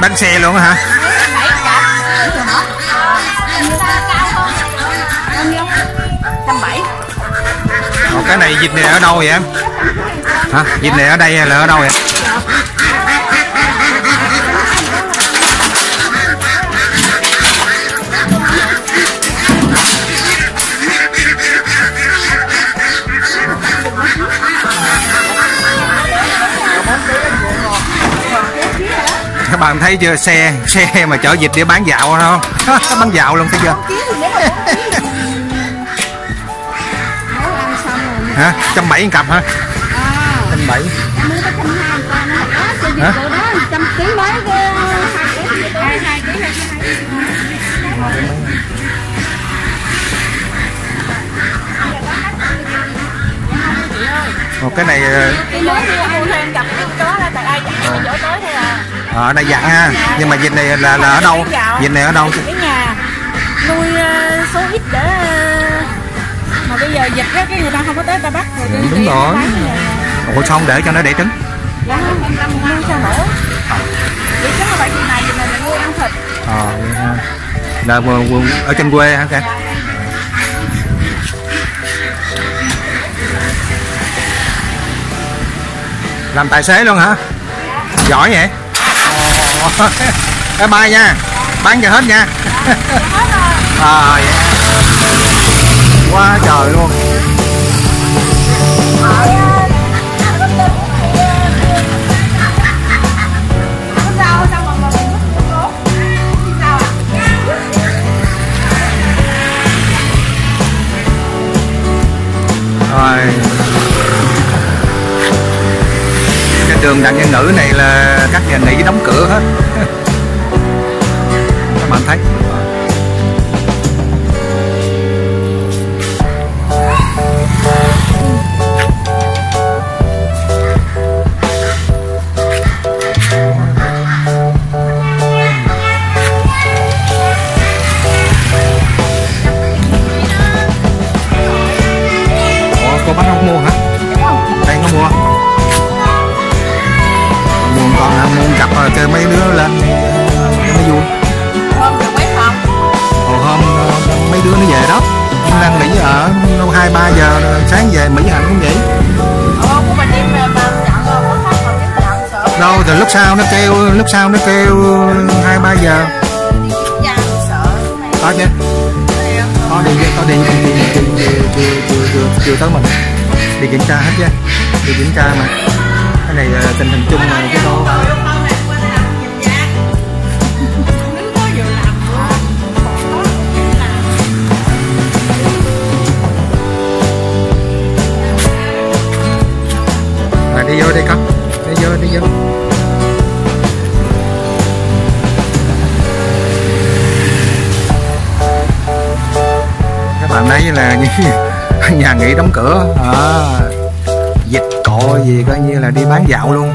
bánh xe luôn hả? Ủa, cái này vịt này ở đâu vậy em? Hả? Vịt này ở đây hay là ở đâu vậy? Các bạn thấy chưa? Xe xe mà chở vịt để bán dạo không bán dạo luôn thấy chưa? Hả? Trăm bảy cặp hả? Trăm bảy. Hả? trăm ký mấy hai ký một cái này ờ, cái mới kia mua thêm cặp cái đó là tại ai cái chỗ tới thôi à ở đây dặn ha. Nhưng mà vịt này là là ở đâu? Vịt này ở đâu? Cái nhà nuôi ờ, số ít để ờ, mà bây giờ dịch á cái người ta không có tới ta bắt rồi Ừ, đúng rồi. ủa không để cho nó để trứng. Dạ không nuôi sao nổi vậy chứ mà bạn chị này mình là nuôi ăn thịt. Ờ vậy ha. là ở trên quê hả kìa? Làm tài xế luôn hả? Giỏi vậy. Bye bye nha. Bán cho hết nha. À vậy. Quá trời luôn đường đặng nhân ngữ này là các nhà nghỉ đóng cửa hết. Các bạn thấy. kề mấy đứa lên mới vui hôm được mấy phòng còn hôm mấy đứa nó về đó. Nó đang nghỉ ở hai ba giờ sáng về mỹ hạnh cũng vậy. Đâu rồi lúc sau nó kêu lúc sau nó kêu hai ba giờ. Có chứ có điện có điện chưa tới mình. Đi kiểm tra hết chứ đi kiểm tra mà. Cái này ờ, tình hình chung mà chứ đâu thấy là như nhà nghỉ đóng cửa. À, Dịch cộ gì coi như là đi bán dạo luôn.